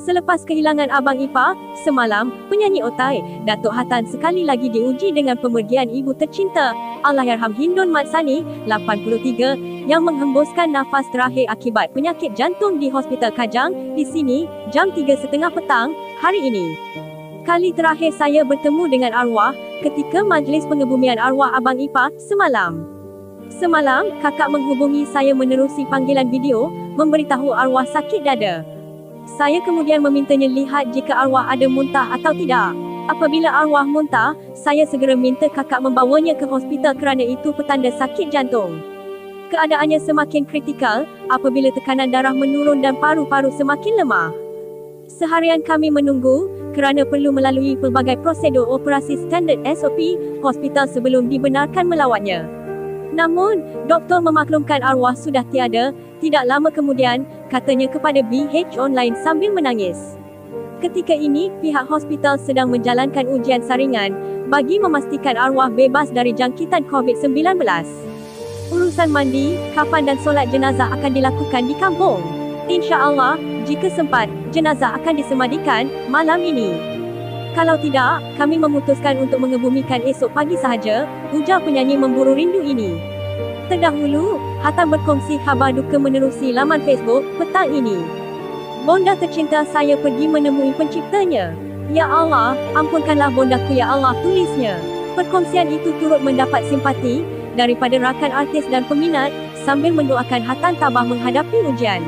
Selepas kehilangan Abang Ipa, semalam, penyanyi Otai, Datuk Hatan sekali lagi diuji dengan pemergian ibu tercinta, Allahyarham Hindun Mat Sani, 83, yang menghembuskan nafas terakhir akibat penyakit jantung di Hospital Kajang, di sini, jam 3.30 petang, hari ini. Kali terakhir saya bertemu dengan arwah, ketika majlis pengebumian arwah Abang Ipa, semalam. Semalam, kakak menghubungi saya menerusi panggilan video, memberitahu arwah sakit dada. Saya kemudian memintanya lihat jika arwah ada muntah atau tidak. Apabila arwah muntah, saya segera minta kakak membawanya ke hospital kerana itu petanda sakit jantung. Keadaannya semakin kritikal apabila tekanan darah menurun dan paru-paru semakin lemah. Seharian kami menunggu kerana perlu melalui pelbagai prosedur operasi standard SOP hospital sebelum dibenarkan melawatnya. Namun, doktor memaklumkan arwah sudah tiada, tidak lama kemudian, katanya kepada BH Online sambil menangis. Ketika ini, pihak hospital sedang menjalankan ujian saringan, bagi memastikan arwah bebas dari jangkitan COVID-19. Urusan mandi, kafan dan solat jenazah akan dilakukan di kampung. Insya Allah, jika sempat, jenazah akan disemadikan, malam ini. Kalau tidak, kami memutuskan untuk mengebumikan esok pagi sahaja, ujar penyanyi memburu rindu ini. Terdahulu, Hatta berkongsi khabar duka menerusi laman Facebook petang ini. Bonda tercinta saya pergi menemui penciptanya. Ya Allah, ampunkanlah bondaku ya Allah tulisnya. Perkongsian itu turut mendapat simpati daripada rakan artis dan peminat sambil mendoakan Hatan tabah menghadapi ujian.